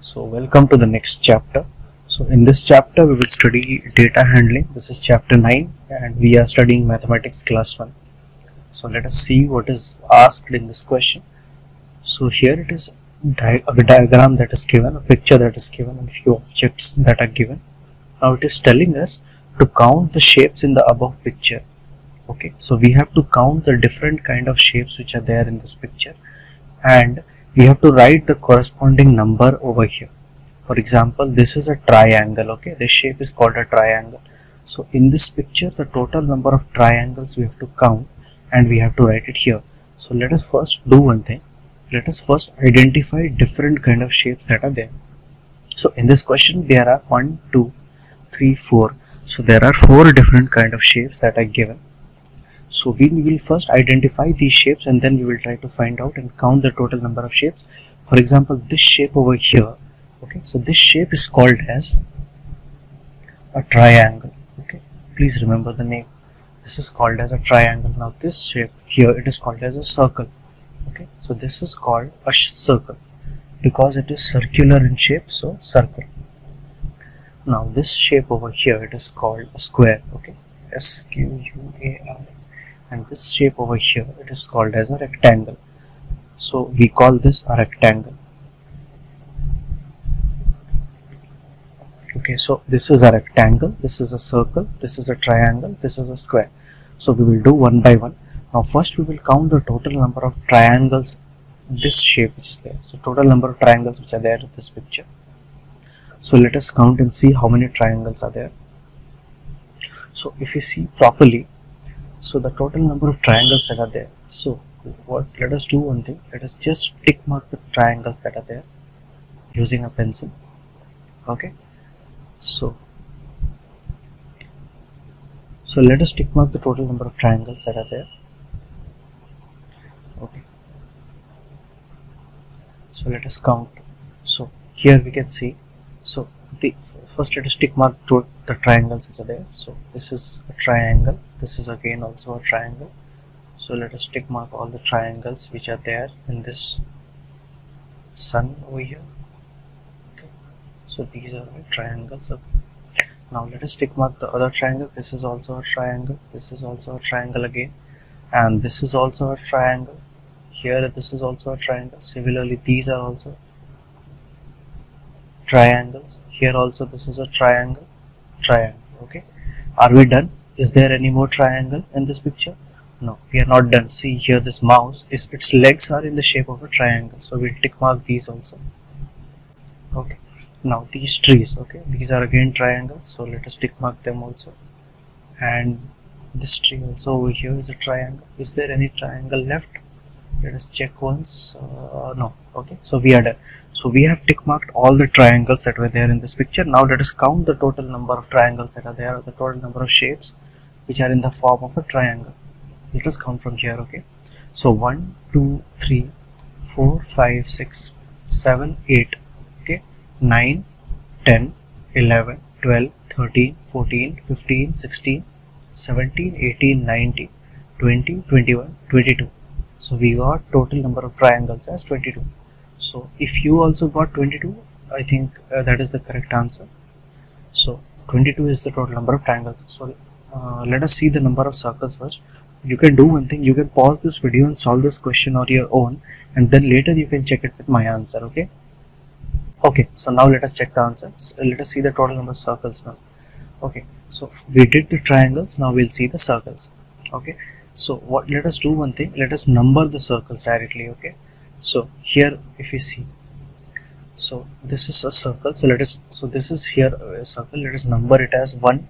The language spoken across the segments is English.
So welcome to the next chapter. So in this chapter we will study data handling. This is chapter 9 and we are studying mathematics class 1. So let us see what is asked in this question. So here it is a diagram that is given, a picture that is given and few objects that are given. Now it is telling us to count the shapes in the above picture. Okay, so we have to count the different kind of shapes which are there in this picture and we have to write the corresponding number over here. For example this is a triangle okay? This shape is called a triangle. So in this picture the total number of triangles we have to count and we have to write it here. So let us first do one thing. Let us first identify different kind of shapes that are there. So in this question there are one two three four. So there are four different kind of shapes that are given so we will first identify these shapes and then we will try to find out and count the total number of shapes. For example this shape over here okay? So this shape is called as a triangle okay? Please remember the name. This is called as a triangle. Now this shape here it is called as a circle okay? So this is called a circle because it is circular in shape so circle. Now this shape over here it is called a square okay? S q u a r and this shape over here it is called as a rectangle. So we call this a rectangle. Okay so this is a rectangle this is a circle this is a triangle this is a square. So we will do one by one. Now first we will count the total number of triangles this shape which is there. So total number of triangles which are there in this picture. So let us count and see how many triangles are there. So if you see properly so the total number of triangles that are there. So what let us do one thing. Let us just tick mark the triangles that are there using a pencil. Okay? So so let us tick mark the total number of triangles that are there. Okay? So let us count. So here we can see. So the first let us tick mark the triangles which are there. So this is a triangle this is again also a triangle. So let us tick mark all the triangles which are there in this sun over here. Okay. So these are the triangles. Okay. Now let us tick mark the other triangle. This is also a triangle. This is also a triangle again. And this is also a triangle. Here this is also a triangle. Similarly these are also triangles. Here also this is a triangle. Triangle. Okay. Are we done is there any more triangle in this picture? No we are not done. See here this mouse is its legs are in the shape of a triangle. So we'll tick mark these also. Okay now these trees okay these are again triangles. So let us tick mark them also. And this tree also over here is a triangle. Is there any triangle left? Let us check once uh, no okay so we are done. So we have tick marked all the triangles that were there in this picture. Now let us count the total number of triangles that are there or the total number of shapes which are in the form of a triangle. Let us count from here okay? So 1 2 3 4 5 6 7 8 okay? 9 10 11 12 13 14 15 16 17 18 19 20 21 22 so we got total number of triangles as 22 so if you also got 22 i think uh, that is the correct answer. So 22 is the total number of triangles. So uh, let us see the number of circles first. You can do one thing. You can pause this video and solve this question on your own and then later you can check it with my answer okay? Okay so now let us check the answer. So let us see the total number of circles now. Okay so we did the triangles. Now we'll see the circles. Okay so what let us do one thing. Let us number the circles directly okay? So here if you see so this is a circle. So let us so this is here a circle. Let us number it as 1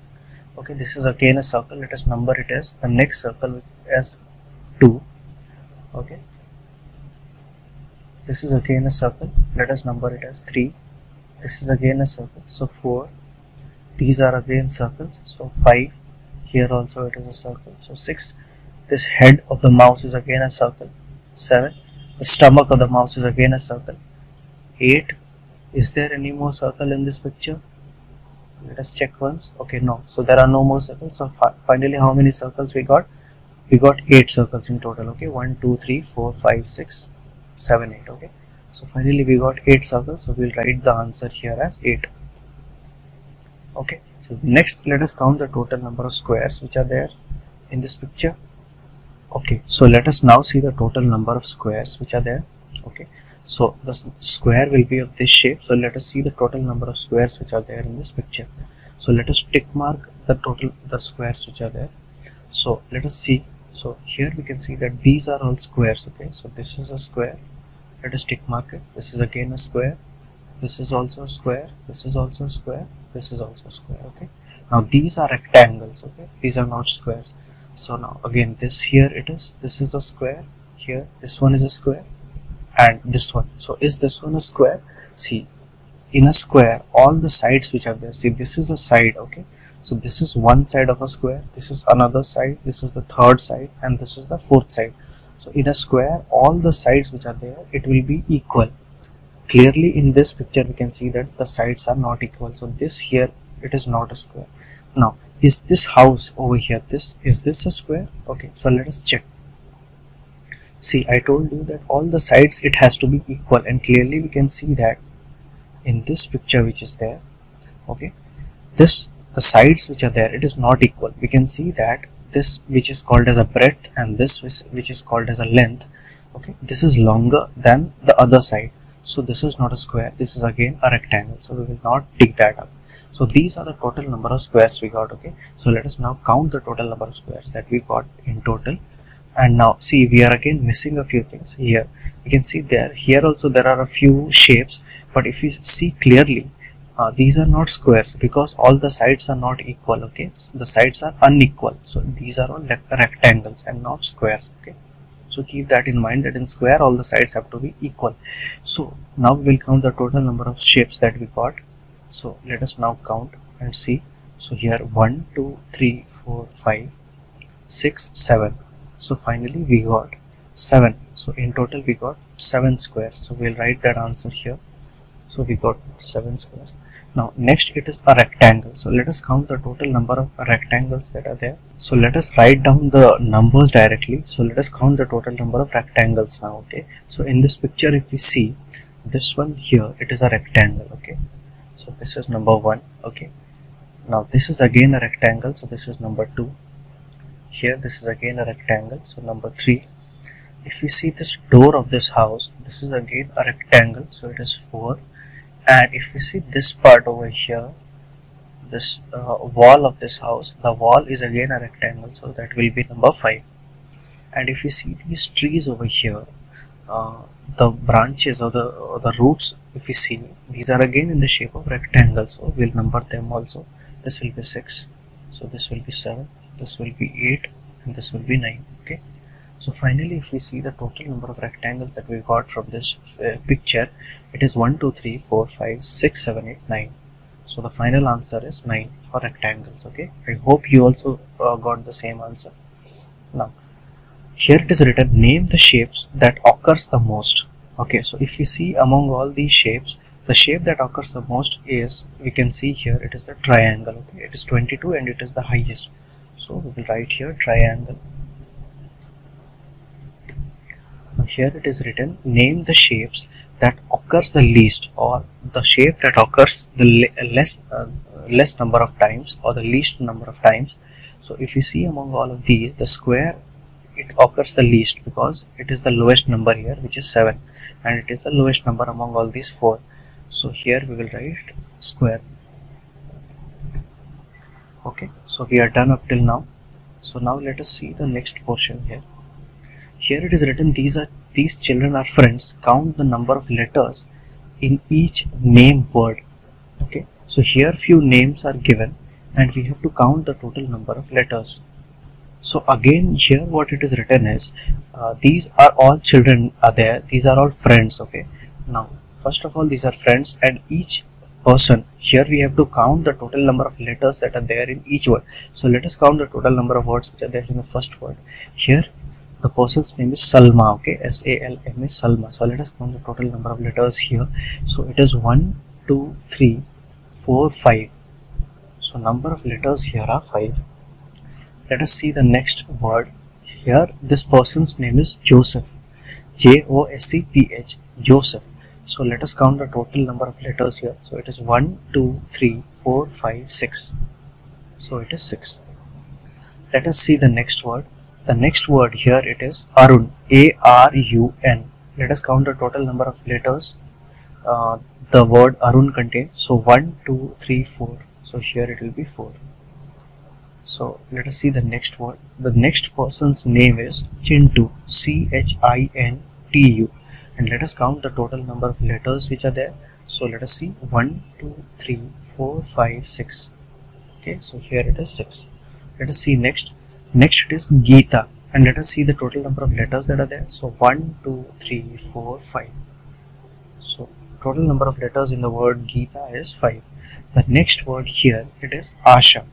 okay this is again a circle. Let us number it as the next circle as 2 okay. This is again a circle. Let us number it as 3 this is again a circle. So 4 these are again circles. So 5 here also it is a circle. So 6 this head of the mouse is again a circle. 7 the stomach of the mouse is again a circle. 8 is there any more circle in this picture let us check once. Okay no. So there are no more circles. So fi finally how many circles we got? We got 8 circles in total okay? 1 2 3 4 5 6 7 8 okay? So finally we got 8 circles. So we'll write the answer here as 8 okay? So next let us count the total number of squares which are there in this picture. Okay. So let us now see the total number of squares which are there. Okay so the square will be of this shape. So let us see the total number of squares which are there in this picture. So let us tick mark the total the squares which are there. So let us see. So here we can see that these are all squares okay? So this is a square. Let us tick mark it. This is again a square. This is also a square. This is also a square. This is also a square okay? Now these are rectangles okay? These are not squares. So now again this here it is. This is a square. Here this one is a square and this one. So is this one a square? See in a square all the sides which are there see this is a side okay? So this is one side of a square this is another side this is the third side and this is the fourth side. So in a square all the sides which are there it will be equal. Clearly in this picture we can see that the sides are not equal. So this here it is not a square. Now is this house over here this is this a square? Okay so let us check see I told you that all the sides it has to be equal and clearly we can see that in this picture which is there okay this the sides which are there it is not equal. We can see that this which is called as a breadth and this which is called as a length okay this is longer than the other side. So this is not a square. This is again a rectangle. So we will not dig that up. So these are the total number of squares we got okay. So let us now count the total number of squares that we got in total and now see we are again missing a few things here. You can see there here also there are a few shapes but if you see clearly uh, these are not squares because all the sides are not equal okay? So the sides are unequal. So these are all rectangles and not squares okay? So keep that in mind that in square all the sides have to be equal. So now we will count the total number of shapes that we got. So let us now count and see. So here 1 2 3 4 5 6 7 so finally we got 7 so in total we got 7 squares. So we'll write that answer here. So we got 7 squares. Now next it is a rectangle. So let us count the total number of rectangles that are there. So let us write down the numbers directly. So let us count the total number of rectangles now okay? So in this picture if we see this one here it is a rectangle okay? So this is number one okay? Now this is again a rectangle. So this is number two here this is again a rectangle. So number three. If we see this door of this house this is again a rectangle. So it is four. And if we see this part over here this uh, wall of this house the wall is again a rectangle. So that will be number five. And if you see these trees over here uh, the branches or the or the roots if you see these are again in the shape of rectangles so we'll number them also. This will be 6 so this will be 7 this will be 8 and this will be 9 okay? So finally if we see the total number of rectangles that we got from this uh, picture it is 1 2 3 4 5 6 7 8 9 so the final answer is 9 for rectangles okay? I hope you also uh, got the same answer. Now here it is written name the shapes that occurs the most okay? So if you see among all these shapes the shape that occurs the most is we can see here it is the triangle okay? It is 22 and it is the highest so we will write here triangle. Here it is written name the shapes that occurs the least or the shape that occurs the less uh, less number of times or the least number of times. So if you see among all of these the square it occurs the least because it is the lowest number here which is 7 and it is the lowest number among all these four. So here we will write square okay so we are done up till now. So now let us see the next portion here. Here it is written these are these children are friends. Count the number of letters in each name word. Okay so here few names are given and we have to count the total number of letters. So again here what it is written is uh, these are all children are there. These are all friends. Okay now first of all these are friends and each person. Here we have to count the total number of letters that are there in each word. So let us count the total number of words which are there in the first word. Here the person's name is Salma okay? S-A-L-M-A Salma. So let us count the total number of letters here. So it is 1 2 3 4 5 so number of letters here are 5 let us see the next word. Here this person's name is Joseph. J O S E P H Joseph so let us count the total number of letters here. So it is 1 2 3 4 5 6 so it is 6 let us see the next word. The next word here it is arun a r u n. Let us count the total number of letters uh, the word arun contains. So 1 2 3 4 so here it will be 4 so let us see the next word. The next person's name is chintu c h i n t u and let us count the total number of letters which are there. So let us see. 1 2 3 4 5 6 okay so here it is 6 let us see next. Next it is Geeta and let us see the total number of letters that are there. So 1 2 3 4 5 so total number of letters in the word Geeta is 5 the next word here it is Asha.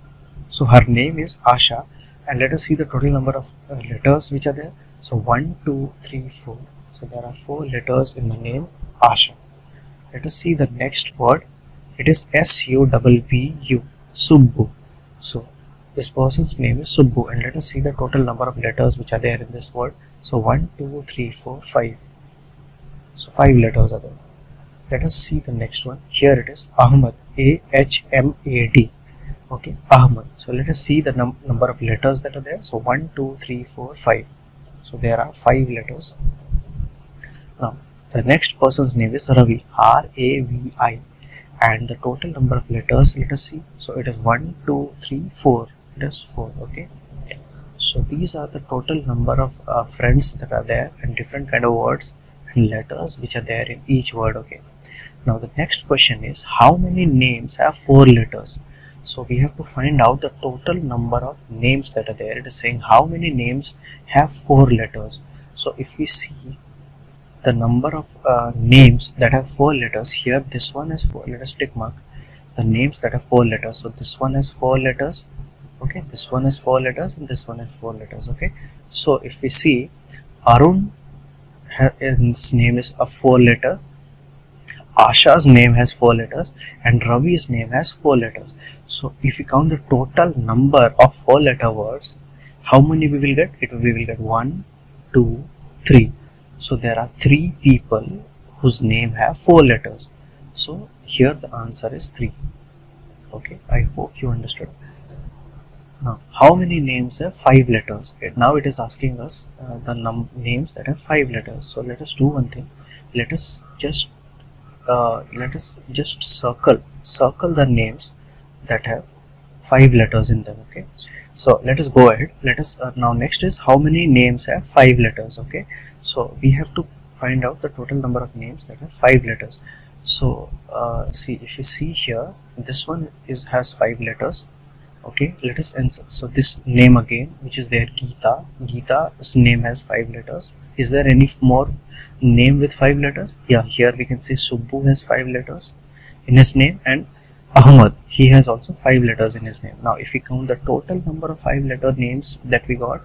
So her name is Asha. And let us see the total number of uh, letters which are there. So 1 2 3 4 so there are four letters in the name Asha. Let us see the next word. It is S U B B U Subbu. So this person's name is Subbu and let us see the total number of letters which are there in this word. So 1, 2, 3, 4, 5. So 5 letters are there. Let us see the next one. Here it is Ahmad. A H M A D. Okay, Ahmad. So let us see the num number of letters that are there. So 1, 2, 3, 4, 5. So there are 5 letters. Now, the next person's name is Ravi, R A V I, and the total number of letters, let us see. So it is 1, 2, 3, 4. It is 4. Okay. So these are the total number of uh, friends that are there, and different kind of words and letters which are there in each word. Okay. Now the next question is how many names have four letters? So we have to find out the total number of names that are there. It is saying how many names have four letters. So if we see the number of uh, names that have four letters here this one has four let us tick mark. The names that have four letters so this one has four letters okay? This one has four letters and this one has four letters okay? So if we see Arun his name is a four letter Asha's name has four letters and Ravi's name has four letters. So if we count the total number of four letter words how many we will get? It we will get one two three so there are three people whose name have four letters. So here the answer is three. Okay, I hope you understood. Now, how many names have five letters? Now it is asking us uh, the num names that have five letters. So let us do one thing. Let us just uh, let us just circle circle the names that have five letters in them. Okay. So let us go ahead. Let us uh, now next is how many names have five letters. Okay so we have to find out the total number of names that have five letters. So uh, see if you see here this one is has five letters. Okay let us answer. So this name again which is there Geeta. Geeta's name has five letters. Is there any more name with five letters? Yeah here we can see Subbu has five letters in his name and Ahmad he has also five letters in his name. Now if we count the total number of five letter names that we got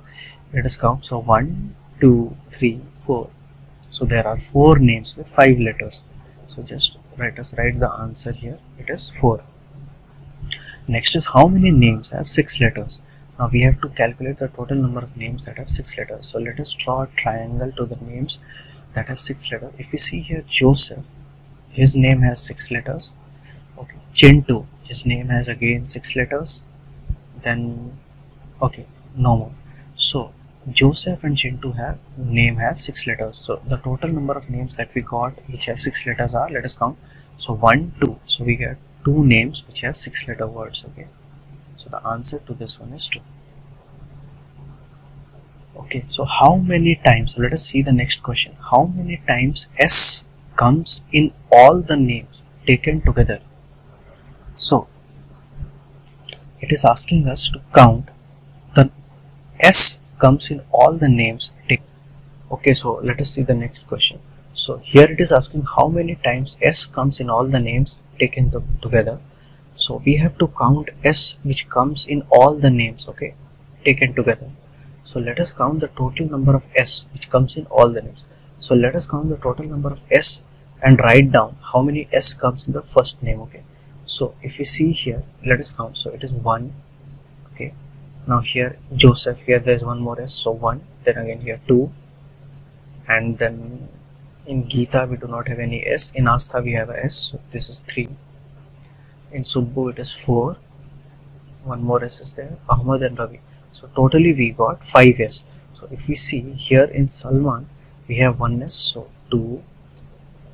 let us count. So one two three 4 so there are four names with five letters. So just write us write the answer here. It is 4 next is how many names have six letters? Now we have to calculate the total number of names that have six letters. So let us draw a triangle to the names that have six letters. If we see here Joseph his name has six letters. Okay. Chintu his name has again six letters. Then okay no more. So Joseph and Chintu have name have six letters. So the total number of names that we got which have six letters are let us count. So one, two. So we get two names which have six letter words. Okay. So the answer to this one is two. Okay. So how many times? So let us see the next question. How many times S comes in all the names taken together? So it is asking us to count the S comes in all the names taken. okay so let us see the next question. So here it is asking how many times s comes in all the names taken to together. So we have to count s which comes in all the names okay taken together. So let us count the total number of s which comes in all the names. So let us count the total number of s and write down how many s comes in the first name okay. So if you see here let us count. So it is 1 okay now here Joseph here there's one more S so 1 then again here 2 and then in Geeta we do not have any S. In Asha we have a S so this is 3 in Subbu it is 4 one more S is there Ahmad and Ravi. So totally we got 5 S. So if we see here in Salman we have 1 S so 2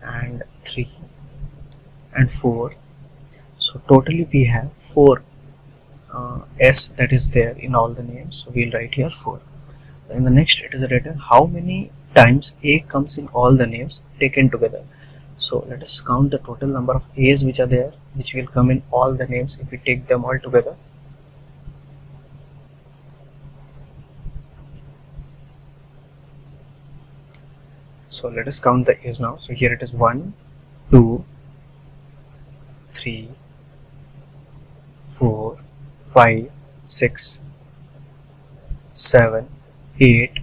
and 3 and 4 so totally we have 4 uh, S that is there in all the names. So we'll write here 4 in the next it is written how many times A comes in all the names taken together. So let us count the total number of A's which are there which will come in all the names if we take them all together. So let us count the A's now. So here it is 1 2 3 4 5 6 7 8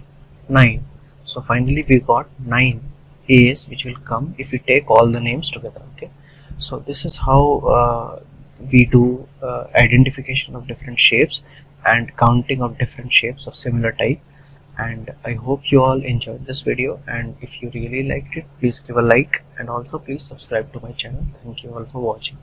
9 so finally we got 9 A's which will come if we take all the names together okay? So this is how uh, we do uh, identification of different shapes and counting of different shapes of similar type. And I hope you all enjoyed this video. And if you really liked it please give a like. And also please subscribe to my channel. Thank you all for watching